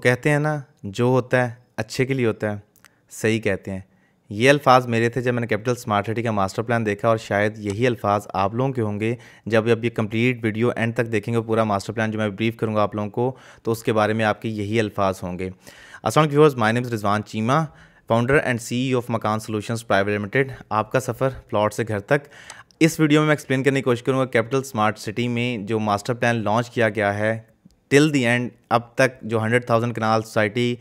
कहते हैं ना, जो होता है, अच्छे के लिए होता है, सही कहते हैं। ये अल्फाज मेरे थे जब मैंने कैपिटल स्मार्ट सिटी का मास्टर प्लान देखा और शायद यही अल्फाज आप लोगों के होंगे। जब अब ये कंप्लीट वीडियो एंड तक देखेंगे पूरा मास्टर प्लान जो मैं ब्रीफ करूँगा आप लोगों को तो उसके बारे में आपके यही अल्फाज होंगे। असल viewers my name is Rizwan Cheema founder and CEO of Makaan solutions private limited आपका सफ़र प्लॉट से घर तक। इस वीडियो में मैं एक्सप्लेन करने की कोशिश करूँगा, कैपिटल स्मार्ट सिटी में जो मास्टर प्लान लॉन्च किया गया है टिल दी एंड अब तक जो hundred thousand kanal society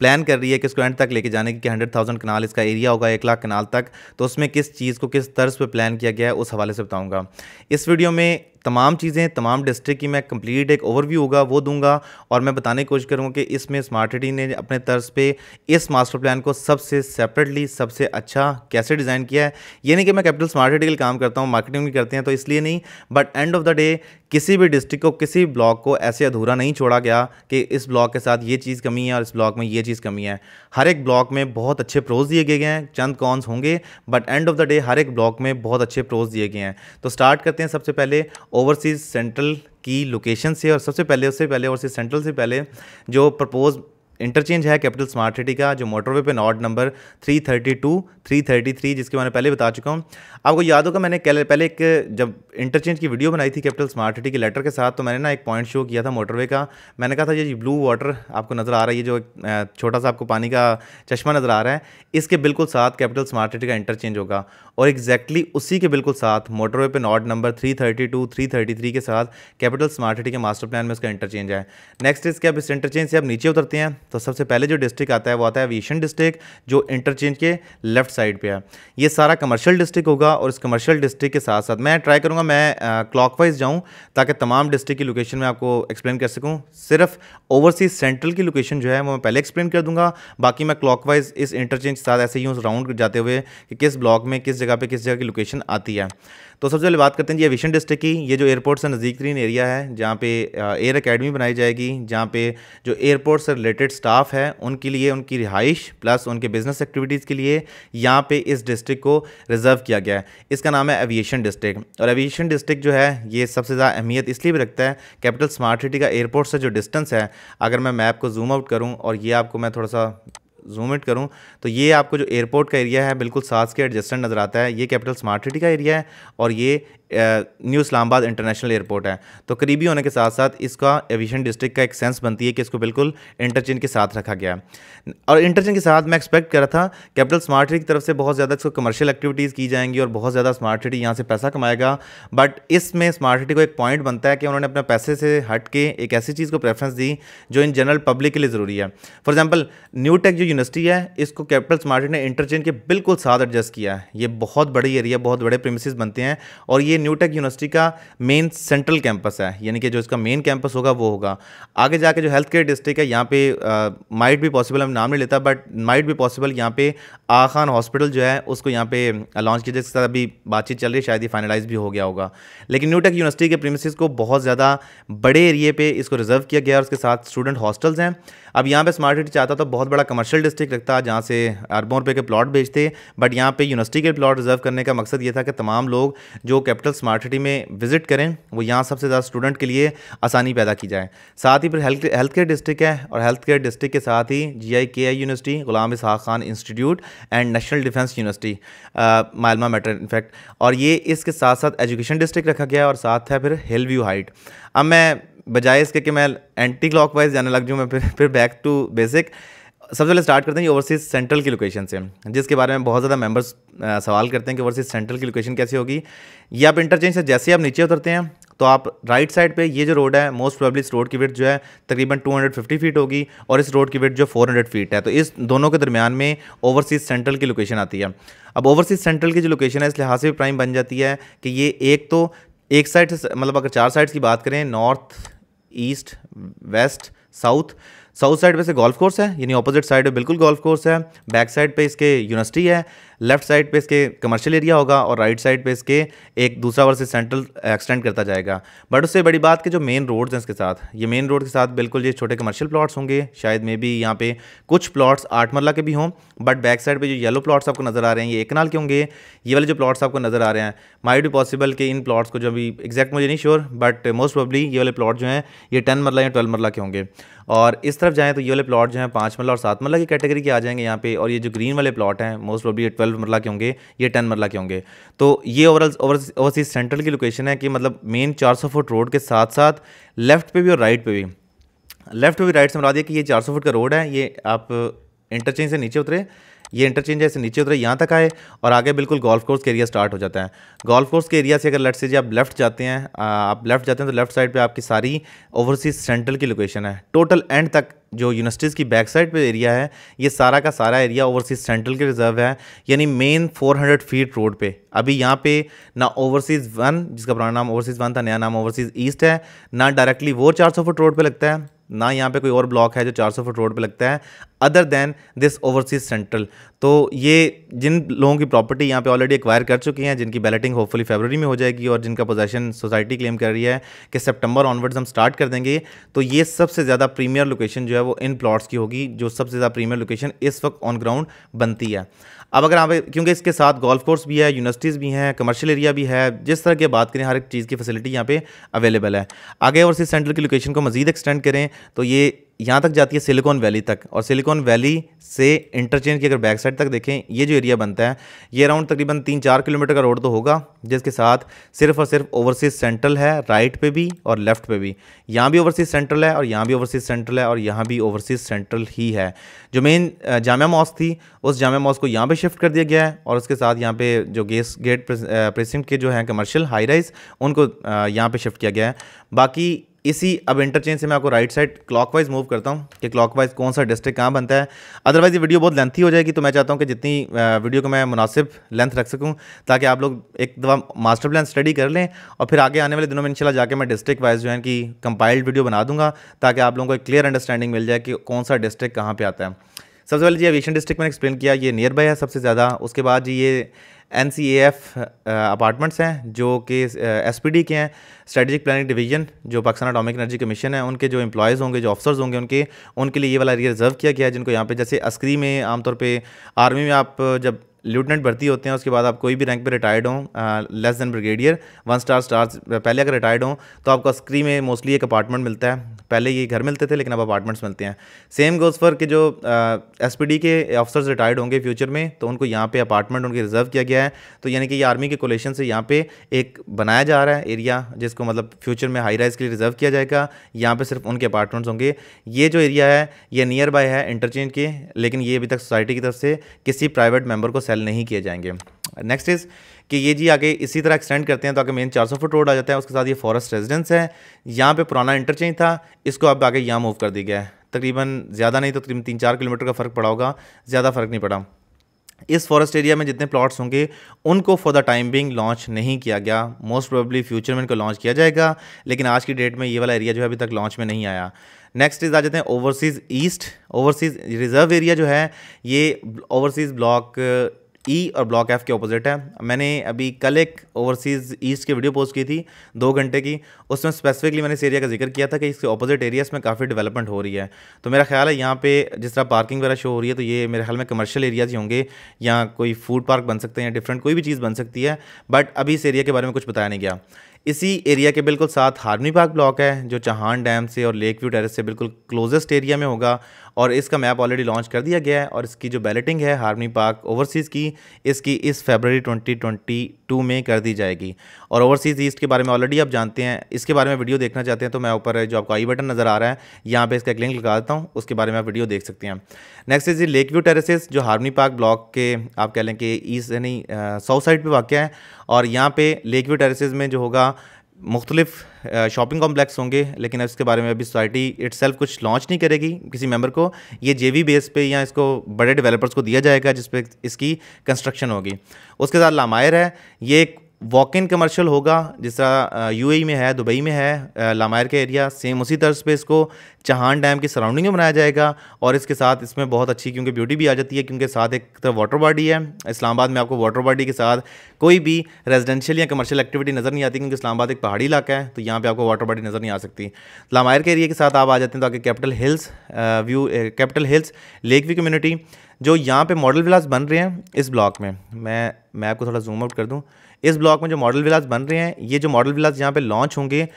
plan कर रही है कि इसको एंड तक लेके जाने की कि हंड्रेड थाउज़ेंड कनाल इसका एरिया होगा, एक लाख कनाल तक तो उसमें किस चीज़ को किस तर्ज पे प्लान किया गया है, उस हवाले से बताऊँगा। इस वीडियो में तमाम चीज़ें, तमाम डिस्ट्रिक्ट की मैं कंप्लीट एक ओवरव्यू होगा, वो दूँगा और मैं बताने की कोशिश करूँगा कि इसमें स्मार्ट सिटी ने अपने तर्ज पे इस मास्टर प्लान को सबसे सेपरेटली सबसे अच्छा कैसे डिज़ाइन किया है। ये नहीं कि मैं कैपिटल स्मार्ट सिटी के लिए काम करता हूँ मार्केटिंग भी करते हैं तो इसलिए नहीं but end of the day किसी भी डिस्ट्रिक्ट को, किसी ब्लॉक को ऐसे अधूरा नहीं छोड़ा गया कि इस ब्लॉक के साथ ये चीज़ कमी है और इस ब्लॉक में ये चीज़ कमी है। हर एक ब्लॉक में बहुत अच्छे प्रोज दिए गए हैं, चंद कॉन्स होंगे but end of the day हर एक ब्लॉक में बहुत अच्छे प्रोज दिए गए हैं। तो स्टार्ट करते हैं सबसे पहले ओवरसीज़ सेंट्रल की लोकेशन से और सबसे पहले, उससे पहले ओवरसीज़ सेंट्रल से पहले जो प्रपोज इंटरचेंज है कैपिटल स्मार्ट सिटी का, जो मोटरवे पे नॉट नंबर 332 333 जिसके मैंने पहले बता चुका हूँ। आपको याद होगा मैंने पहले एक जब इंटरचेंज की वीडियो बनाई थी कैपिटल स्मार्ट सिटी के लेटर के साथ तो मैंने ना एक पॉइंट शो किया था मोटरवे का। मैंने कहा था, ये ब्लू वाटर आपको नज़र आ रहा है, ये जो छोटा सा आपको पानी का चश्मा नज़र आ रहा है, इसके बिल्कुल साथ कैपिटल स्मार्ट सिटी का इंटरचेंज होगा। और एग्जैक्टली उसी के बिल्कुल साथ मोटरवे पे not number three thirty two, three thirty three के साथ कैपिटल स्मार्ट सिटी के मास्टर प्लान में उसका इंटरचेंज है। नेक्स्ट इसके अब इस इंटरचेंज से आप नीचे उतरते हैं। तो सबसे पहले जो डिस्ट्रिक्ट आता है, वो आता है एविएशन डिस्ट्रिक्ट जो इंटरचेंज के लेफ़्ट साइड पे है। ये सारा कमर्शियल डिस्ट्रिक्ट होगा और इस कमर्शियल डिस्ट्रिक्ट के साथ साथ मैं ट्राई करूँगा, मैं क्लॉकवाइज जाऊँ ताकि तमाम डिस्ट्रिक्ट की लोकेशन में आपको एक्सप्लेन कर सकूँ। सिर्फ़ ओवरसीज सेंट्रल की लोकेशन जो है, वो मैं पहले एक्सप्लेन कर दूँगा, बाकी मैं क्लॉकवाइज इस इंटरचेंज के साथ ऐसे ही हूँ राउंड जाते हुए कि किस ब्लॉक में, किस जगह पर किस जगह की लोकेशन आती है। तो सबसे पहले बात करते हैं जी एविशन डिस्ट्रिक्ट की। ये जो एयरपोर्ट से नज़दीक तरीन एरिया है, जहाँ पे एयर अकेडमी बनाई जाएगी, जहाँ पे जो एयरपोर्ट से रिलेटेड स्टाफ है, उनके लिए उनकी रिहाइश प्लस उनके बिज़नेस एक्टिविटीज़ के लिए यहाँ पे इस डिस्ट्रिक्ट को रिज़र्व किया गया है। इसका नाम है एविएशन डिस्ट्रिक्ट। और एविएशन डिस्ट्रिक्ट जो है, ये सबसे ज़्यादा अहमियत इसलिए भी रखता है, कैपिटल स्मार्ट सिटी का एयरपोर्ट से जो डिस्टेंस है, अगर मैं मैप को जूम आउट करूँ और ये आपको मैं थोड़ा सा जूम इट करूँ तो ये आपको जो एयरपोर्ट का एरिया है, बिल्कुल साथ के एडजस्टेंट नज़र आता है। ये कैपिटल स्मार्ट सिटी का एरिया है और ये न्यू इस्लामाबाद इंटरनेशनल एयरपोर्ट है। तो करीबी होने के साथ साथ इसका एविशन डिस्ट्रिक्ट का एक सेंस बनती है कि इसको बिल्कुल इंटरचेंज के साथ रखा गया है। और इंटरचेंज के साथ मैं एक्सपेक्ट कर रहा था कैपिटल स्मार्ट सिटी की तरफ़ से बहुत ज़्यादा इसको कमर्शियल एक्टिविटीज़ की जाएँगी और बहुत ज़्यादा स्मार्ट सिटी यहाँ से पैसा कमाएगा। बट इसमें स्मार्ट सिटी को एक पॉइंट बनता है कि उन्होंने अपने पैसे से हट के एक ऐसी चीज़ को प्रेफरेंस दी, जो इन जनरल पब्लिक के लिए ज़रूरी है। फॉर एग्ज़ाम्पल न्यू टेक जो यूनिवर्सिटी है, इसको कैपिटल स्मार्ट सिटी ने इंटरचेंज के बिल्कुल साथ एडजस्ट किया है। ये बहुत बड़ी एरिया बहुत बड़े प्रेमिस बनते हैं और ये न्यू टेक यूनिवर्सिटी का मेन सेंट्रल कैंपस है। यानी कि जो इसका मेन कैंपस होगा, वो होगा। आगे जाके जो हेल्थ केयर डिस्ट्रिक्ट है, यहाँ पे माइट भी पॉसिबल हम नाम नहीं लेता बट माइट भी पॉसिबल यहाँ पे आ खान हॉस्पिटल जो है, उसको यहाँ पे लॉन्च किया। जिसके साथ अभी बातचीत चल रही है, शायद ये फाइनलाइज भी हो गया होगा। लेकिन न्यूटेक यूनिवर्सिटी के प्रीमिस को बहुत ज़्यादा बड़े एरिए पे इसको रिज़र्व किया गया और उसके साथ स्टूडेंट हॉस्टल्स हैं। अब यहाँ पे स्मार्ट सिटी चाहता तो बहुत बड़ा कमर्शियल डिस्ट्रिक्ट रखता जहाँ से अरबों रुपये के प्लॉट बेचते बट यहाँ पे यूनिवर्सिटी के प्लॉट रिज़र्व करने का मकसद ये था कि तमाम लोग जो कैपिटल स्मार्ट सिटी में विज़िट करें, वो यहाँ सबसे ज़्यादा स्टूडेंट के लिए आसानी पैदा की जाए। साथ ही फिर हेल्थ केयर डिस्ट्रिक्ट है, और हेल्थ केयर डिस्ट्रिक्ट के साथ ही G I K I university Ghulam Ishaq Khan institute and national defence university alma mater in fact और ये इसके साथ साथ एजुकेशन डिस्ट्रिक्ट रखा गया और साथ है फिर हिल व्यू हाइट अब मैं बजाय इसके कि मैं एंटी क्लॉकवाइज जाने लग जाऊँ, मैं फिर फिर बैक टू बेसिक सबसे पहले स्टार्ट करते हैं ओवरसीज सेंट्रल की लोकेशन से, जिसके बारे में बहुत ज़्यादा मेंबर्स सवाल करते हैं कि ओवरसीज सेंट्रल की लोकेशन कैसी होगी। ये आप इंटरचेंज से जैसे आप नीचे उतरते हैं तो आप राइट साइड पे ये जो रोड है मोस्ट प्रोबेबली इस रोड की विथ जो है तकरीबन 250 फीट होगी और इस रोड की विथ जो 400 फीट है। तो इस दोनों के दरमियान में ओवरसीज सेंट्रल की लोकेशन आती है। अब ओवरसीज सेंट्रल की जो लोकेशन है, इस लिहाज से भी प्राइम बन जाती है कि ये एक तो एक साइड मतलब अगर चार साइड्स की बात करें north east west south south side पे से गोल्फ कोर्स है, यानी ऑपोजिट साइड पे बिल्कुल गोल्फ कोर्स है बैक साइड पे इसके यूनिवर्सिटी है लेफ़्ट साइड पे इसके कमर्शियल एरिया होगा और राइट साइड पे इसके एक दूसरा वर्ष सेंट्रल एक्सटेंड करता जाएगा। बट उससे बड़ी बात कि जो मेन रोड्स हैं इसके साथ, ये मेन रोड के साथ बिल्कुल ये छोटे कमर्शियल प्लॉट्स होंगे। शायद मे बी यहाँ पे कुछ प्लॉट्स आठ मरला के भी हों बट बैक साइड पे जो येलो प्लॉट्स आपको नज़र आ रहे हैं, ये एक नाल के होंगे। ये वाले जो प्लॉट्स आपको नज़र आ रहे हैं माइट भी पॉसिबल कि इन प्लॉट्स को जो अभी एग्जैक्ट मुझे नहीं श्योर बट मोस्ट प्रॉब्ली ये वाले प्लॉट जो हैं, ये टेन मरला या ट्वेल्व मरला के होंगे। और इस तरफ़ जाएँ तो ये वाले प्लॉट जो हैं पाँच मरला और सात मरला की कैटेगरी के आ जाएँगे यहाँ पे, और ये जो ग्रीन वाले प्लॉट हैं मोस्ट प्रॉब्ली ये मरला के होंगे, ये टेन मरला के होंगे। तो ये ओवरऑल ओवरसीज सेंट्रल की लोकेशन है कि मतलब मेन चार सौ फुट रोड के साथ साथ लेफ़्ट पे भी और राइट पे भी। लेफ़्ट पे भी राइट से मरा दिया कि ये चार सौ फुट का रोड है, ये आप इंटरचेंज से नीचे उतरे। ये इंटरचेंज ऐसे नीचे उतरे, यहाँ तक आए और आगे बिल्कुल गोल्फ कोर्स के एरिया स्टार्ट हो जाता है। गोल्फ कोर्स के एरिया से अगर लेफ़्ट से आप लेफ़्ट जाते हैं आप लेफ़्ट जाते हैं तो लेफ़्ट साइड पे आपकी सारी ओवरसीज सेंट्रल की लोकेशन है। टोटल एंड तक जो यूनिवर्सिटीज़ की बैक साइड पे एरिया है, ये सारा का सारा एरिया ओवरसीज सेंट्रल के रिज़र्व है, यानी मेन 400 फीट रोड पे। अभी यहाँ पे ना ओवरसीज़ वन जिसका पुराना नाम ओवरसीज़ वन था, नया नाम ओवरसीज़ ईस्ट है, ना डायरेक्टली वो 400 फुट रोड पे लगता है। ना यहाँ पे कोई और ब्लॉक है जो 400 फुट रोड पे लगता है other than this overseas central तो ये जिन लोगों की प्रॉपर्टी यहाँ पे ऑलरेडी एक्वायर कर चुकी हैं, जिनकी बैलेटिंग होपफुली फरवरी में हो जाएगी और जिनका पोजेशन सोसाइटी क्लेम कर रही है कि सितंबर ऑनवर्ड्स हम स्टार्ट कर देंगे तो ये सबसे ज़्यादा प्रीमियर लोकेशन जो है वो इन प्लॉट्स की होगी, जो सबसे ज़्यादा प्रीमियर लोकेशन इस वक्त ऑन ग्राउंड बनती है। अब अगर आप, क्योंकि इसके साथ गोल्फ कोर्स भी है यूनिवर्सिटीज़ भी हैं कमर्शियल एरिया भी है, जिस तरह की बात करें, हर एक चीज़ की फैसिलिटी यहाँ पे अवेलेबल है। आगे और सेंटर की लोकेशन को मजीद एक्सटेंड करें तो ये यहाँ तक जाती है सिलिकॉन वैली तक। और सिलिकॉन वैली से इंटरचेंज की अगर बैक साइड तक देखें, ये जो एरिया बनता है, ये अराउंड तकरीबन तीन चार किलोमीटर का रोड तो होगा, जिसके साथ सिर्फ़ और सिर्फ़ ओवरसीज सेंट्रल है, राइट पे भी और लेफ़्ट पे भी। यहाँ भी ओवरसीज सेंट्रल है और यहाँ भी ओवरसीज सेंट्रल है और यहाँ भी ओवरसीज सेंट्रल ही है। जो मेन जामिया मॉस थी, उस जामिया मॉस को यहाँ पर शिफ्ट कर दिया गया है और उसके साथ यहाँ पे जो गेस, गेट प्रेसिडेंट के जो हैं कमर्शियल हाई राइज उनको यहाँ पर शिफ्ट किया गया है। बाकी इसी अब इंटरचेंज से मैं आपको राइट साइड क्लॉकवाइज मूव करता हूँ कि क्लॉकवाइज कौन सा डिस्ट्रिक्ट कहाँ बनता है। अदरवाइज़ ये वीडियो बहुत लेंथी हो जाएगी तो मैं चाहता हूँ कि जितनी वीडियो को मैं मुनासिब लेंथ रख सकूँ, ताकि आप लोग एक दफ़ा मास्टर प्लान स्टडी कर लें और फिर आगे आने वाले दिनों में इनशाला जाकर मैं डिस्ट्रिक्ट वाइज जो है कि कंपाइल्ड वीडियो बना दूँगा, ताकि आप लोगों को एक क्लियर अंडरस्टैंडिंग मिल जाए कि कौन सा डिस्ट्रिक्ट कहाँ पर आता है। सबसे पहले जी एविएशन डिस्ट्रिक्ट मैंने एक्सप्लेन किया, ये नियर बाय है सबसे ज़्यादा। उसके बाद जी ये एन सी एफ़ अपार्टमेंट्स हैं, जो कि एस पी डी के हैं स्ट्रेटजिक प्लानिंग डिवीज़न जो पाकिस्तान अटोमिक एनर्जी कमीशन है, उनके जो एम्प्लॉयज़ होंगे, जो ऑफिसर्स होंगे, उनके उनके लिए ये वाला एरिया रिज़र्व किया गया है, जिनको यहाँ पे जैसे अस्करी में आमतौर पर आर्मी में आप जब लेफ्टिनेंट भर्ती होते हैं, उसके बाद आप कोई भी रैंक पे रिटायर्ड हों less than brigadier, one star stars पहले अगर रिटायर्ड हों तो आपको अस्करी में मोस्टली एक अपार्टमेंट मिलता है। पहले ये घर मिलते थे, लेकिन अब अपार्टमेंट्स मिलते हैं। सेम गोज फॉर के जो एस पी डी के ऑफिसर्स रिटायर्ड होंगे फ्यूचर में तो उनको यहाँ पे अपार्टमेंट उनके रिज़र्व किया गया है। तो यानी कि ये आर्मी के कोलेशन से यहाँ पे एक बनाया जा रहा है एरिया, जिसको मतलब फ्यूचर में हाई राइज के लिए रिज़र्व किया जाएगा। यहाँ पे सिर्फ़ उनके अपार्टमेंट्स होंगे। ये जो एरिया है, ये नियर बाय है इंटरचेंज के, लेकिन ये अभी तक सोसाइटी की तरफ़ से किसी प्राइवेट मेंबर को सेल नहीं किए जाएँगे। नेक्स्ट इज़ कि ये जी आगे इसी तरह एक्सटेंड करते हैं तो आगे मेन 400 फुट रोड आ जाता है, उसके साथ ये फॉरेस्ट रेजिडेंस है। यहाँ पे पुराना इंटरचेंज था, इसको अब आगे यहाँ मूव कर दिया गया है। तकरीबन ज़्यादा नहीं तो तकरीबन तीन चार किलोमीटर का फ़र्क पड़ा होगा, ज़्यादा फ़र्क नहीं पड़ा। इस फॉरेस्ट एरिया में जितने प्लॉट्स होंगे, उनको for the time being launch नहीं किया गया। मोस्ट प्रोबेबली फ्यूचर में इनको लॉन्च किया जाएगा, लेकिन आज की डेट में ये वाला एरिया जो है अभी तक लॉन्च में नहीं आया। नेक्स्ट इज़ आ जाते हैं overseas east overseas reserve area जो है, ये ओवरसीज़ ब्लॉक ई e और ब्लॉक एफ़ के अपोजिट है. मैंने अभी कल एक ओवरसीज़ ईस्ट की वीडियो पोस्ट की थी, दो घंटे की. उसमें स्पेसिफिकली मैंने इस एरिया का ज़िक्र किया था कि इसके अपोजिट एरियाज़ में काफ़ी डेवलपमेंट हो रही है. तो मेरा ख्याल है यहाँ पे जिस तरह पार्किंग वगैरह शो हो रही है तो ये मेरे ख्याल में कमर्शियल एरियाज़ ही होंगे, या कोई फ़ूड पार्क बन सकते हैं या डिफरेंट कोई भी चीज़ बन सकती है. बट अभी इस एरिया के बारे में कुछ बताया नहीं गया. इसी एरिया के बिल्कुल साथ हार्मनी पार्क ब्लॉक है, जो चहान डैम से और लेक व्यू टेरेस से बिल्कुल क्लोजेस्ट एरिया में होगा और इसका मैप ऑलरेडी लॉन्च कर दिया गया है और इसकी जो बैलेटिंग है हार्मनी पार्क ओवरसीज़ की, इसकी इस फेबररी 2022 में कर दी जाएगी। और ओवरसीज़ ईस्ट के बारे में ऑलरेडी आप जानते हैं, इसके बारे में वीडियो देखना चाहते हैं तो मैं ऊपर जो आपको आई बटन नज़र आ रहा है, यहाँ पर इसका एक लिंक लगा देता हूँ, उसके बारे में आप वीडियो देख सकते हैं। Next is Lake View Terraces जो हार्मनी पार्क ब्लॉक के, आप कह लें कि ईस्ट यानी साउथ साइड पर वाक़ है और यहाँ पे लेक व्यू टेरेसेस में जो होगा, मुख्तलिफ़ शॉपिंग कॉम्प्लेक्स होंगे, लेकिन इसके बारे में अभी सोसाइटी इट सेल्फ कुछ लॉन्च नहीं करेगी किसी मेंबर को। ये जेवी बेस पे या इसको बड़े डेवलपर्स को दिया जाएगा जिस पर इसकी कंस्ट्रक्शन होगी। उसके साथ लामायर है। ये एक वॉक इन कमर्शियल होगा, जिस तरह यू में है, दुबई में है लामायर का एरिया सेम उसी तर्ज पे इसको चहान डैम की सराउंडिंग में बनाया जाएगा और इसके साथ इसमें बहुत अच्छी क्योंकि ब्यूटी भी आ जाती है क्योंकि साथ एक तरफ़ वाटर बॉडी है। इस्लामाबाद में आपको वाटर बॉडी के साथ कोई भी रेजिडेंशियल या कमर्शियल एक्टिविटी नज़र नहीं आती क्योंकि इस्लामाबाद एक पहाड़ी इलाका है तो यहाँ पर आपको वाटर बॉडी नज़र नहीं आ सकती। लामायर के एरिया के साथ आप आ जाते हैं तो आगे capital hills view capital hills lake view community जो यहाँ पर मॉडल विलास बन रहे हैं इस ब्लॉक में। मैं मैं आपको थोड़ा जूम आउट कर दूँ। इस ब्लॉक में जो मॉडल विलास बन रहे हैं ये जो मॉडल विलास यहाँ पे लॉन्च होंगे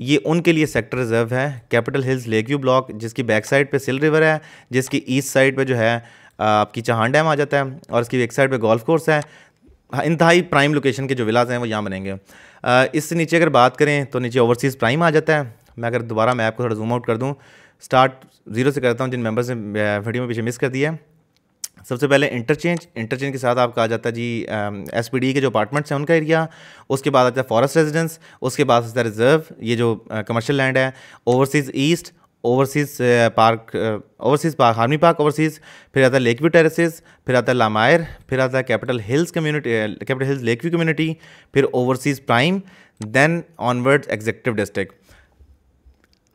ये उनके लिए सेक्टर रिज़र्व है। Capital hills lake view block जिसकी बैक साइड पे सिल रिवर है जिसकी ईस्ट साइड पे जो है आपकी चहान डैम आ जाता है और इसकी एक साइड पे गोल्फ कोर्स है। हाँ, इंतहाई प्राइम लोकेशन के जो विलाज हैं वो यहाँ बनेंगे। इससे नीचे अगर बात करें तो नीचे ओवरसीज़ प्राइम आ जाता है। मैं अगर दोबारा मैप को थोड़ा जूम आउट कर दूँ स्टार्ट ज़ीरो से करता हूँ जिन मेंबर्स ने वीडियो में पीछे मिस कर दिया है। सबसे पहले इंटरचेंज इंटरचेंज के साथ आपका आ जाता है जी एस पी डी के जो अपार्टमेंट्स हैं उनका एरिया उसके बाद आता है फॉरेस्ट रेजिडेंस उसके बाद आता है रिज़र्व ये जो कमर्शियल लैंड है overseas east overseas park overseas park harmony park overseas फिर आता है लेक व्यू टेरेसेस फिर आता है लामायर फिर आता है capital hills community capital hills lake view community फिर overseas prime then onwards executive district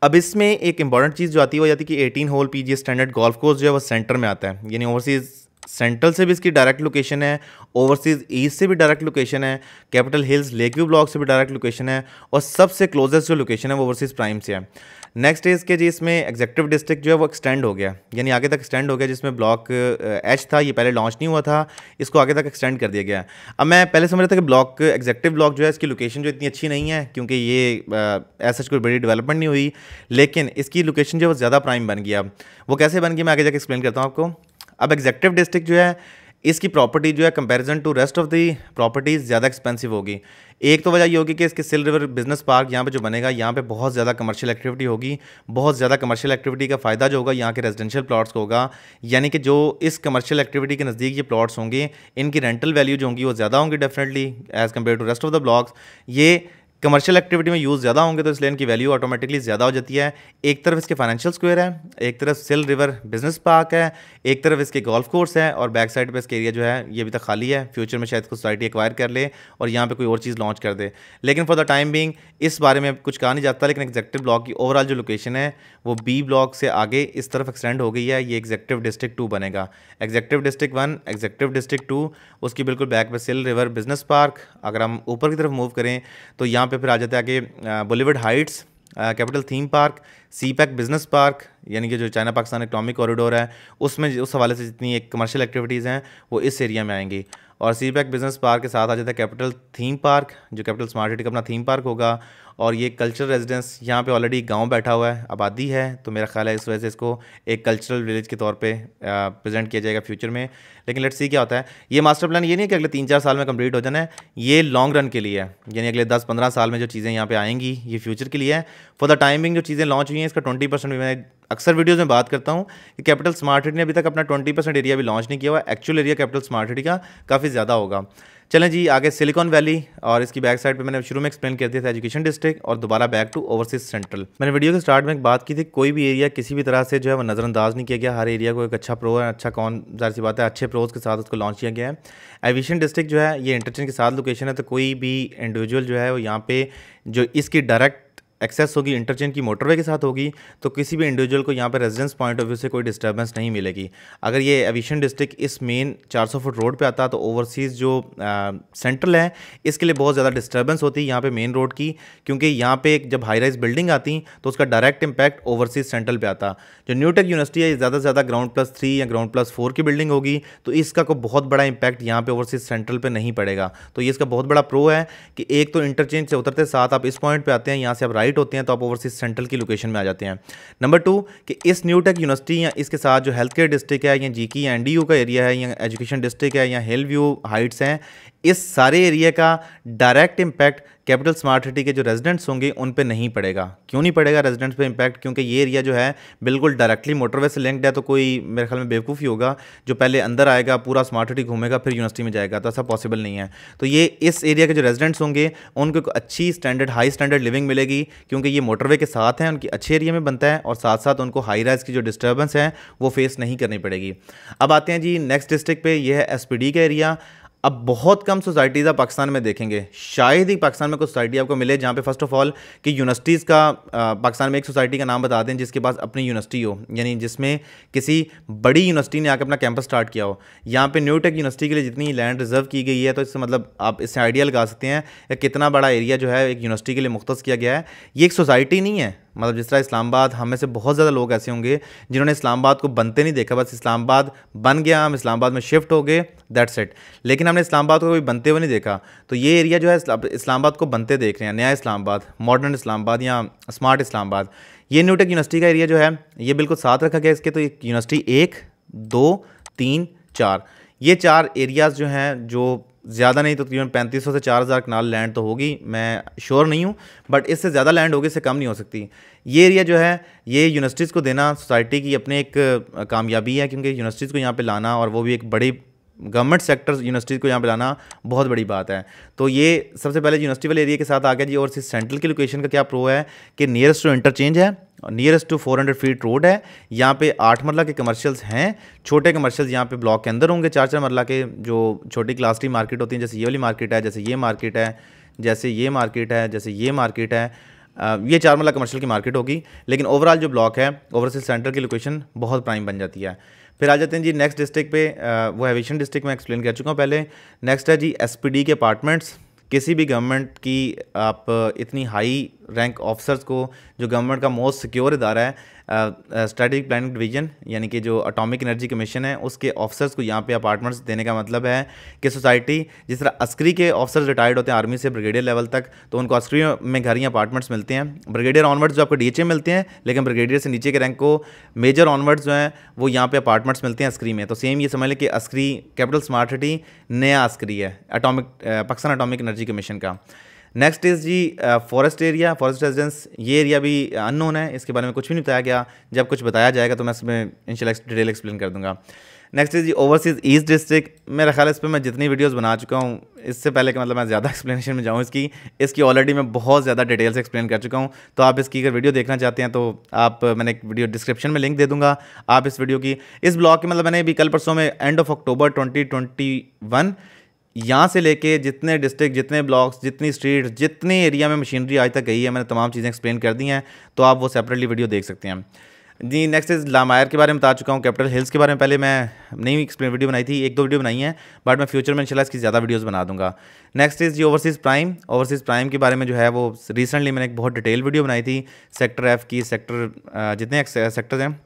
अब इसमें एक इंपॉर्टेंट चीज़ जो आती है वो जाती है कि 18 hole PGA standard golf course जो है वो सेंटर में आता है। यानी ओवरसीज़ सेंट्रल से भी इसकी डायरेक्ट लोकेशन है, ओवरसीज़ ईस्ट से भी डायरेक्ट लोकेशन है, capital hills lake view block से भी डायरेक्ट लोकेशन है और सबसे क्लोजेस्ट जो लोकेशन है वो ओवरसीज़ प्राइम से है। नेक्स्ट इज़ के जी, इसमें एग्जेक्टिव डिस्ट्रिक्ट जो है वो एक्सटेंड हो गया, यानी आगे तक एक्सटेंड हो गया जिसमें ब्लॉक एच था, ये पहले लॉन्च नहीं हुआ था, इसको आगे तक एक्सटेंड कर दिया गया। अब मैं पहले समझ रहा था कि ब्लॉक, एग्जेक्टिव ब्लॉक जो है इसकी लोकेशन जो इतनी अच्छी नहीं है, क्योंकि ये ऐसा कोई बड़ी डेवलपमेंट नहीं हुई, लेकिन इसकी लोकेशन जो है ज़्यादा प्राइम बन गया। वो कैसे बन गई मैं आगे जाकर एक्सप्लेन करता हूँ आपको। अब एग्जेक्टिव डिस्ट्रिक्ट जो है, इसकी प्रॉपर्टी जो है comparison to rest of the properties ज़्यादा एक्सपेंसिव होगी। एक तो वजह ये होगी कि इसके सिल रिवर बिज़नेस पार्क यहाँ पे जो बनेगा, यहाँ पे बहुत ज़्यादा कमर्शियल एक्टिविटी होगी, बहुत ज़्यादा कमर्शियल एक्टिविटी का फ़ायदा जो होगा यहाँ के रेजिडेंशियल प्लॉट्स को होगा। यानी कि जो इस कमर्शियल एक्टिविटी के नज़दीक ये प्लॉट्स होंगे, इनकी रेंटल वैल्यू जो होंगी वो ज़्यादा होंगी definitely as compare to rest of the blocks ये कमर्शियल एक्टिविटी में यूज़ ज़्यादा होंगे तो इस इसलिए इनकी वैल्यू ऑटोमेटिकली ज़्यादा हो जाती है। एक तरफ़ इसके फाइनेंशियल स्क्वायर है, एक तरफ़ सिल रिवर बिज़नेस पार्क है, एक तरफ़ इसके गोल्फ कोर्स है और बैक साइड पे इसका एरिया जो है, ये अभी तक खाली है। फ्यूचर में शायद कुछ सोसाइटी एक्वायर कर ले और यहाँ पर कोई और चीज़ लॉन्च कर दे। लेकिन फॉर द टाइम बिंग इस बारे में कुछ कहा नहीं जाता, लेकिन एग्जेक्टिव ब्लॉक की ओवरऑल जो लोकेशन है, वो बी ब्लॉक से आगे इस तरफ़ एक्सटेंड हो गई है। ये एग्जेक्टिव डिस्ट्रिक्ट टू बनेगा। Executive district one executive district two उसकी बिल्कुल बैक पर सिल रिवर बिज़नेस पार्क अगर हम ऊपर की तरफ़ मूव करें तो यहाँ पे फिर आ जाता है आगे Bollywood heights capital theme park CPEC business park, यानी कि जो चाइना पाकिस्तान इकनॉमिक कॉरिडोर है, उसमें उस हवाले से जितनी एक कमर्शियल एक्टिविटीज़ हैं, वो इस एरिया में आएँगी। और सी पैक बिज़नेस पार्क के साथ आ जाता है कैपिटल थीम पार्क, जो कैपिटल स्मार्ट सिटी का अपना थीम पार्क होगा और ये कल्चरल रेजिडेंस यहाँ पे ऑलरेडी गाँव बैठा हुआ है, आबादी है तो मेरा ख्याल है इस वजह से इसको एक कल्चरल विलेज के तौर पे प्रेजेंट किया जाएगा फ्यूचर में। लेकिन लेट्स सी क्या होता है। ये मास्टर प्लान ये नहीं है कि अगले तीन चार साल में कंप्लीट हो जाना है, ये लॉन्ग रन के लिए है। यानी अगले दस पंद्रह साल में जो चीज़ें यहाँ पर आएँगी, ये फ्यूचर के लिए है। फॉर द टाइमिंग जो चीज़ें लॉन्च हुई हैं, इसका ट्वेंटी भी मैं अक्सर वीडियोज़ में बात करता हूँ कि कैपिटल स्मार्ट सिटी ने अभी तक अपना ट्वेंटी परसेंट एरिया भी लॉन्च नहीं किया हुआ actual area capital smart city का काफ़ी ज़्यादा होगा। चलें जी, आगे सिलिकॉन वैली और इसकी बैक साइड पे मैंने शुरू में एक्सप्लेन कर दिया था एजुकेशन डिस्ट्रिक्ट और दोबारा बैक टू ओवरसीज सेंट्रल मैंने वीडियो के स्टार्ट में एक बात की थी, कोई भी एरिया किसी भी तरह से जो है वो नज़रअंदाज नहीं किया गया। हर एरिया को एक अच्छा प्रो है अच्छा कौन, ज़ाहिर सी बात है, अच्छे प्रोज के साथ उसको लॉन्च किया गया है। एविएशन डिस्ट्रिक्ट जो है, ये इंटरचेंज के साथ लोकेशन है तो कोई भी इंडिविजुअल जो है वो यहाँ पे जो इसकी डायरेक्ट एक्सेस होगी, इंटरचेंज की मोटरवे के साथ होगी तो किसी भी इंडिविजुअल को यहाँ पर रेजिडेंस पॉइंट ऑफ़ व्यू से कोई डिस्टर्बेंस नहीं मिलेगी। अगर ये एविशन डिस्ट्रिक्ट इस मेन 400 फुट रोड पे आता तो ओवरसीज़ जो सेंट्रल है, इसके लिए बहुत ज़्यादा डिस्टर्बेंस होती है यहाँ पे मेन रोड की, क्योंकि यहाँ पे जब हाई राइज बिल्डिंग आती तो उसका डायरेक्ट इम्पैक्ट ओवरसीज़ सेंट्रल पर आता। जो न्यूटेक यूनिवर्सिटी है ज़्यादा से ज़्यादा ग्राउंड प्लस थ्री या ग्राउंड प्लस फोर की बिल्डिंग होगी तो इसका कोई बहुत बड़ा इंपैक्ट यहाँ पे ओवरसीज सेंट्रल पर नहीं पड़ेगा। तो ये इसका बहुत बड़ा प्रो है कि एक तो इंटरचेंज से उतरते साथ आप इस पॉइंट पर आते हैं, यहाँ से आप राइट होते हैं तो आप ओवरसीज सेंट्रल की लोकेशन में आ जाते हैं। नंबर टू कि इस न्यू टेक यूनिवर्सिटी या इसके साथ जो हेल्थ केयर डिस्ट्रिक्ट है, या जी की एन का एरिया है, या एजुकेशन डिस्ट्रिक्ट है, या हिल व्यू हाइट्स हैं, इस सारे एरिया का direct impact capital smart city के जो रेजिडेंट्स होंगे, उन पर नहीं पड़ेगा। क्यों नहीं पड़ेगा रेजिडेंट्स पर इम्पैक्ट क्योंकि ये एरिया जो है, बिल्कुल डायरेक्टली मोटरवे से लिंक्ड है तो कोई मेरे ख्याल में बेवकूफ़ी होगा, जो पहले अंदर आएगा, पूरा स्मार्ट सिटी घूमेगा, फिर यूनिवर्सिटी में जाएगा तो ऐसा पॉसिबल नहीं है। तो ये इस एरिया के जो रेजिडेंट्स होंगे, उनको अच्छी स्टैंडर्ड हाई स्टैंडर्ड लिविंग मिलेगी, क्योंकि ये मोटरवे के साथ हैं, उनकी अच्छे एरिया में बनता है, और साथ साथ उनको हाई राइज की जो डिस्टर्बेंस है, वो फेस नहीं करनी पड़ेगी। अब आते हैं जी नेक्स्ट डिस्ट्रिक्ट पे ये है एसपीडी का एरिया अब बहुत कम सोसाइटीज़ आप पाकिस्तान में देखेंगे। शायद ही पाकिस्तान में कुछ सोसाइटी आपको मिले जहाँ पे फ़र्स्ट ऑफ़ ऑल कि यूनिवर्सिटीज़ का पाकिस्तान में एक सोसाइटी का नाम बता दें जिसके पास अपनी यूनिवर्सिटी हो। यानी जिसमें किसी बड़ी यूनिवर्सिटी ने आकर अपना कैंपस स्टार्ट किया हो। यहाँ पे न्यू टेक यूनिवर्सिटी के लिए जितनी लैंड रिज़र्व की गई है तो इससे मतलब आप इससे आइडिया लगा सकते हैं कितना बड़ा एरिया जो है एक यूनिवर्सिटी के लिए मुख्त किया गया है। ये एक सोसाइटी नहीं है। मतलब जिस तरह इस्लामाबाद, हमें से बहुत ज़्यादा लोग ऐसे होंगे जिन्होंने इस्लामाबाद को बनते नहीं देखा, बस इस्लामाबाद बन गया, हम इस्लामाबाद में शिफ्ट हो गए दैट्स इट लेकिन हमने इस्लामाबाद को कभी बनते हुए नहीं देखा। तो ये एरिया जो है इस्लामाबाद को बनते देख रहे हैं, नया इस्लामाबाद मॉडर्न इस्लामाबाद या स्मार्ट इस्लामाबाद। ये न्यूटेक यूनिवर्सिटी का एरिया जो है, ये बिल्कुल साथ रखा गया इसके तो यूनिवर्सिटी एक, दो, तीन, चार। ये चार एरियाज़ जो हैं, जो ज़्यादा नहीं तो तकरीबन पैंतीस सौ से चार हज़ार कनाल लैंड तो होगी, मैं श्योर नहीं हूँ बट इससे ज़्यादा लैंड होगी, इससे कम नहीं हो सकती। ये एरिया जो है, ये यूनिवर्सिटीज़ को देना सोसाइटी की अपने एक कामयाबी है, क्योंकि यूनिवर्सिटीज़ को यहाँ पे लाना और वो भी एक बड़ी गवर्नमेंट सेक्टर यूनिवर्सिटीज़ को यहाँ पे लाना बहुत बड़ी बात है। तो ये सबसे पहले यूनिवर्सिटी वाले एरिया के साथ आ गया जी, और इस सेंट्रल की लोकेशन का क्या प्रो है कि नियरेस्ट टू इंटरचेंज है नियरेस्ट टू 400 फीट रोड है। यहाँ पे आठ मरला के कमर्शियल्स हैं, छोटे कमर्शियल्स यहाँ पे ब्लॉक के अंदर होंगे चार चार मरला के जो छोटी क्लास टी मार्केट होती है, जैसे ये वाली मार्केट है, जैसे ये मार्केट है, जैसे ये मार्केट है, जैसे ये मार्केट है ये चार मरला कमर्शियल की मार्केट होगी। लेकिन ओवरऑल जो ब्लॉक है ओवरसीज सेंटर की लोकेशन बहुत प्राइम बन जाती है। फिर आ जाते हैं जी नेक्स्ट डिस्ट्रिक्ट पे वो हैविशन डिस्ट्रिक्ट में एक्सप्लेन कर चुका हूँ पहले। नेक्स्ट है जी एसपीडी के अपार्टमेंट्स किसी भी गवर्नमेंट की आप इतनी हाई रैंक ऑफिसर्स को जो गवर्नमेंट का मोस्ट सिक्योर इदारा है स्ट्रेटिक प्लानिंग डिवीज़न यानी कि जो अटोमिक एनर्जी कमीशन है, उसके ऑफिसर्स को यहाँ पे अपार्टमेंट्स देने का मतलब है कि सोसाइटी जिस तरह अस्करी के ऑफिसर्स रिटायर्ड होते हैं आर्मी से ब्रिगेडियर लेवल तक तो उनको अस्करी में घर ही अपार्टमेंट्स मिलते हैं। ब्रिगेडियर ऑनवर्ड्स जो आपको डी मिलते हैं, लेकिन ब्रिगेडियर से नीचे के रैंक को मेजर ऑनवर्ड्स जो हैं, वो यहाँ पर अपार्टमेंट्स मिलते हैं अस्करी में। तो सेम ये समझ लें कि अस्करी कैपिटल स्मार्ट सिटी नया अस्करी है atomic Pakistan atomic energy commission का। नेक्स्ट इज़ जी फॉरेस्ट एरिया फॉरेस्ट रेजिडेंस ये एरिया भी अननोन है, इसके बारे में कुछ भी नहीं बताया गया। जब कुछ बताया जाएगा तो मैं इसमें इनशाला डिटेल एक्सप्लेन कर दूँगा। नेक्स्ट इज़ जी ओवरसीज़ ईस्ट डिस्ट्रिक्ट मेरा ख्याल इस पर मैं जितनी वीडियोस बना चुका हूँ, इससे पहले कि मतलब मैं ज़्यादा एक्सप्लेनेशन में जाऊँ इसकी इसकी ऑलरेडी मैं बहुत ज़्यादा डिटेल से एक्सप्लेन कर चुका हूँ। तो आप इसकी अगर वीडियो देखना चाहते हैं तो आप, मैंने एक वीडियो डिस्क्रिप्शन में लिंक दे दूँगा, आप इस वीडियो की, इस ब्लॉग की मतलब मैंने अभी कल परसों में एंड ऑफ़ अक्टूबर ट्वेंटी यहाँ से लेके जितने डिस्ट्रिक्ट जितने ब्लॉक्स जितनी स्ट्रीट जितने एरिया में मशीनरी आज तक गई है, मैंने तमाम चीज़ें एक्सप्लेन कर दी हैं तो आप वो सेपरेटली वीडियो देख सकते हैं। जी नेक्स्ट इज़ लामायर के बारे में बता चुका हूँ कैपिटल हिल्स के बारे में पहले मैं नई एक्सप्लेन वीडियो बनाई थी, एक दो वीडियो बनाई है बट मैं फ्यूचर में इंशाल्लाह इसकी ज़्यादा वीडियोस बना दूँगा। नेक्स्ट इज़ जी ओवरसीज़ प्राइम ओवरसीज़ प्राइम के बारे में जो है वो रिसेंटली मैंने एक बहुत डिटेल वीडियो बनाई थी सेक्टर एफ़ की सेक्टर जितने सेक्टर्स हैं,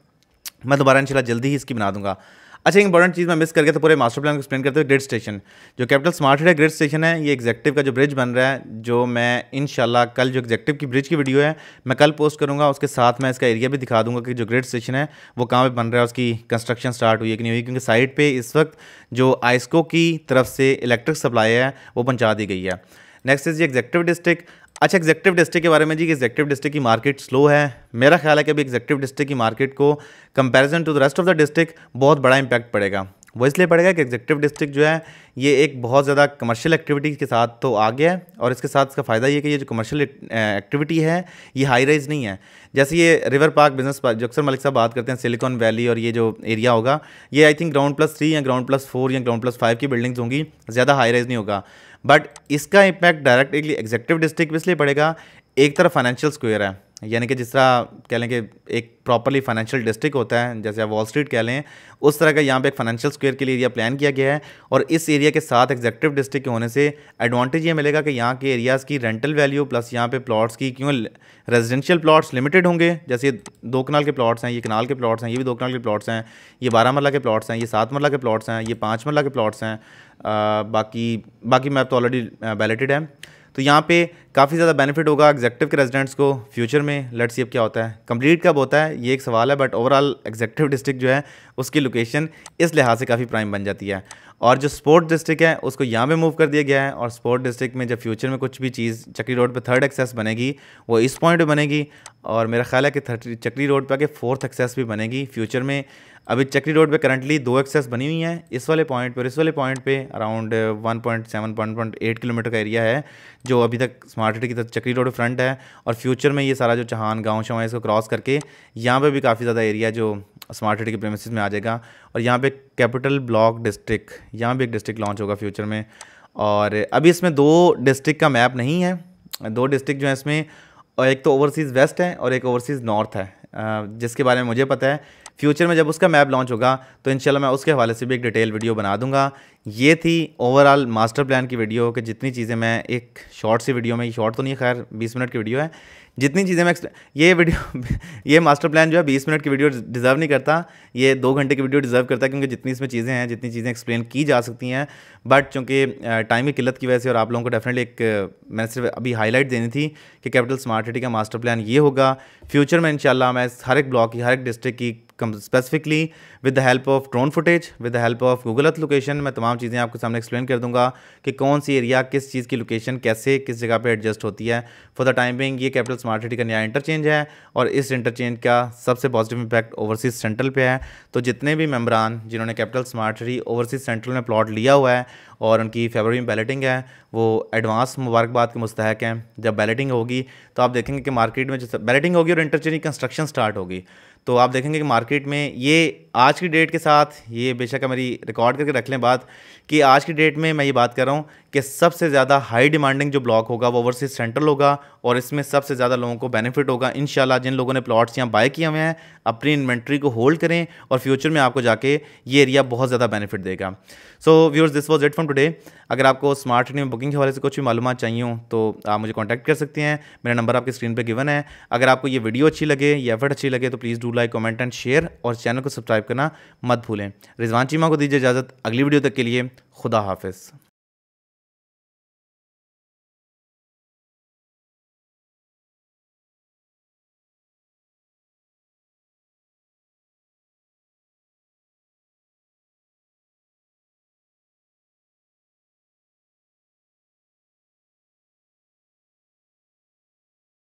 मैं दोबारा इंशाल्लाह जल्दी ही इसकी बना दूँगा। अच्छा एक इंपॉर्टेंट चीज़ मैं मिस कर गया तो पूरे मास्टर प्लान को एक्सप्लेन करते हुए ग्रिड स्टेशन जो कैपिटल स्मार्ट है ग्रिड स्टेशन है, ये एग्जेक्टिव का जो ब्रिज बन रहा है, जो मैं इन कल जो एग्जेक्टिव की ब्रिज की वीडियो है, मैं कल पोस्ट करूँगा, उसके साथ मैं इसका एरिया भी दिखा दूँगा कि जो ग्रिड स्टेशन है, वो कहाँ पर बन रहा है, उसकी कंस्ट्रक्शन स्टार्ट हुई है कि नहीं हुई, क्योंकि साइड पर इस वक्त जो आइस्को की तरफ़ से इलेक्ट्रिक सप्लाई है, वो पहुँचा दी गई है। नेक्स्ट इज़ ये एग्जेक्टिव डिस्ट्रिक्ट अच्छा एग्जेक्टिव डिस्ट्रिक्ट के बारे में जी, कि एग्जेक्टिव डिस्ट्रिक्ट की मार्केट स्लो है। मेरा ख्याल है कि अभी एग्जेक्टिव डिस्ट्रिक्ट की मार्केट को comparison to the rest of the district बहुत बड़ा इंपैक्ट पड़ेगा। वो इसलिए पड़ेगा कि एग्जेक्टिव डिस्ट्रिक्ट जो है, ये एक बहुत ज़्यादा कमर्शियल एक्टिविटी के साथ तो आ गया है और इसके साथ इसका फ़ायदा ये कि ये जो कमर्शियल एक्टिविटी है, ये हाई राइज नहीं है। जैसे ये रिवर पार्क बिज़नेस पार्क जो अक्सर मलिक साहब बात करते हैं सिलिकॉन वैली और ये जो एरिया होगा, ये I think ground plus three या ग्राउंड प्लस फोर या ग्राउंड प्लस फाइव की बिल्डिंग्स होंगी, ज़्यादा हाई राइज नहीं होगा। बट इसका इम्पैक्ट डायरेक्टली एग्जेक्टिव डिस्ट्रिक्ट इसलिए पड़ेगा, एक तरफ़ फाइनेंशियल स्क्वेयर है। यानी कि जिस तरह कह लें कि एक प्रॉपरली फाइनेंशियल डिस्ट्रिक्ट होता है, जैसे आप वॉल स्ट्रीट कह लें, उस तरह का यहाँ पे एक फाइनेंशियल स्क्वेयर के लिए एरिया प्लान किया गया है और इस एरिया के साथ एग्जेक्टिव डिस्ट्रिक्ट के होने से एडवांटेज ये मिलेगा कि यहाँ के एरियाज़ की रेंटल वैल्यू प्लस यहाँ पे प्लॉट्स की क्यों रेजिडेंशियल प्लॉट्स लिमिटेड होंगे। जैसे दो कनाल के प्लॉट्स हैं, ये कनाल के प्लॉट्स हैं, ये भी दो कनाल के प्लॉट्स हैं, ये बारह मरला के प्लॉट्स हैं, ये सात मरला के प्लॉट्स हैं, ये पाँच मरला के प्लॉट्स हैं। बाकी बाकी मैप तो ऑलरेडी बैलेटेड है। तो यहाँ पे काफ़ी ज़्यादा बेनिफिट होगा एग्जेक्टिव के रेजिडेंट्स को फ्यूचर में. लेट्स सी अब क्या होता है. कंप्लीट कब होता है? ये एक सवाल है बट ओवरऑल एग्जेक्टिव डिस्ट्रिक्ट जो है, उसकी लोकेशन इस लिहाज से काफ़ी प्राइम बन जाती है. और जो स्पोर्ट डिस्ट्रिक्ट है, उसको यहाँ पे मूव कर दिया गया है और स्पोर्ट डिस्ट्रिक्ट में जब फ्यूचर में कुछ भी चीज़ चक्री रोड पे थर्ड एक्सेस बनेगी, वो इस पॉइंट पे बनेगी. और मेरा ख्याल है कि चक्री रोड पे आके फोर्थ एक्सेस भी बनेगी फ्यूचर में. अभी चक्री रोड पे करंटली दो एक्सेस बनी हुई हैं। इस वाले पॉइंट पर इस वाले पॉइंट पे around one point seven one point eight kilometre का एरिया है, जो अभी तक स्मार्ट सिटी की तरफ़ चक्री रोड फ्रंट है और फ्यूचर में ये सारा जो चहान, गाँव शाँव है, इसको क्रॉस करके यहाँ पे भी काफ़ी ज़्यादा एरिया जो स्मार्ट सिटी के प्रेमिस में आ जाएगा। और यहाँ पर कैपिटल ब्लॉक डिस्ट्रिक्ट यहाँ भी एक डिस्ट्रिक्ट लॉन्च होगा फ्यूचर में। और अभी इसमें दो डिस्ट्रिक्ट का मैप नहीं है। दो डिस्ट्रिक्ट जो है इसमें, एक तो ओवरसीज़ वेस्ट है और एक ओवरसीज़ नॉर्थ है। जिसके बारे में मुझे पता है फ्यूचर में जब उसका मैप लॉन्च होगा तो इंशाल्लाह मैं उसके हवाले से भी एक डिटेल वीडियो बना दूँगा। ये थी ओवरऑल मास्टर प्लान की वीडियो कि जितनी चीज़ें मैं एक शॉर्ट सी वीडियो में शॉर्ट तो नहीं खैर, बीस मिनट की वीडियो है। जितनी चीज़ें मैं ये वीडियो ये मास्टर प्लान जो है, बीस मिनट की वीडियो डिज़र्व नहीं करता। ये दो घंटे की वीडियो डिज़र्व करता है क्योंकि जितनी इसमें चीज़ें हैं, जितनी चीज़ें एक्सप्लेन की जा सकती हैं। बट चूँकि टाइम की किल्लत की वजह से और आप लोगों को डेफिनेटली एक, मैंने सिर्फ़ अभी हाईलाइट देनी थी कि कैपिटल स्मार्ट सिटी का मास्टर प्लान ये होगा। फ्यूचर में इंशाल्लाह मैं हर एक ब्लॉक की, हर एक डिस्ट्रिक्ट की specifically with the help of drone footage with the help of Google Earth location मैं तमाम चीज़ें आपके सामने एक्सप्लेन कर दूँगा कि कौन सी एरिया किस चीज़ की लोकेशन कैसे, किस जगह पे एडजस्ट होती है। फॉर द टाइम बिंग ये कैपिटल स्मार्ट सिटी का नया इंटरचेंज है और इस इंटरचेंज का सबसे पॉजिटिव इंपैक्ट ओवरसीज सेंट्रल पे है। तो जितने भी मेम्बरान जिन्होंने capital smart city overseas central में प्लॉट लिया हुआ है और उनकी फेबररी में बैलेटिंग है, वो एडवांस मुबारकबाद के मुस्तक हैं। जब बैलेटिंग होगी तो आप देखेंगे कि मार्केट में जो बैलेटिंग होगी और इंटरचेंज कंस्ट्रक्शन स्टार्ट होगी। तो आप देखेंगे कि मार्केट में ये आज की डेट के साथ, ये बेशक मेरी रिकॉर्ड करके रख लें बात कि आज की डेट में मैं ये बात कर रहा हूँ कि सबसे ज़्यादा हाई डिमांडिंग जो ब्लॉक होगा, वो ओवरसीज सेंट्रल होगा और इसमें सबसे ज़्यादा लोगों को बेनिफिट होगा। इन जिन लोगों ने प्लॉट्स यहाँ बाय किए हुए हैं, अपनी इन्वेंट्री को होल्ड करें और फ्यूचर में आपको जाके ये एरिया बहुत ज़्यादा बेनिफिट देगा। So viewers this was it from today अगर आपको स्मार्ट में बुकिंग के हवाले से कुछ भी मालूम चाहिए हो तो आप मुझे कॉन्टैक्ट कर सकते हैं। मेरा नंबर आपकी स्क्रीन पर गिवन है। अगर आपको ये वीडियो अच्छी लगे, या एफर्ट अच्छी लगे तो please do like comment and share और चैनल को सब्सक्राइब करना मत भूलें। रिजवान चीमा को दीजिए इजाज़त। अगली वीडियो तक के लिए खुदा हाफिज़।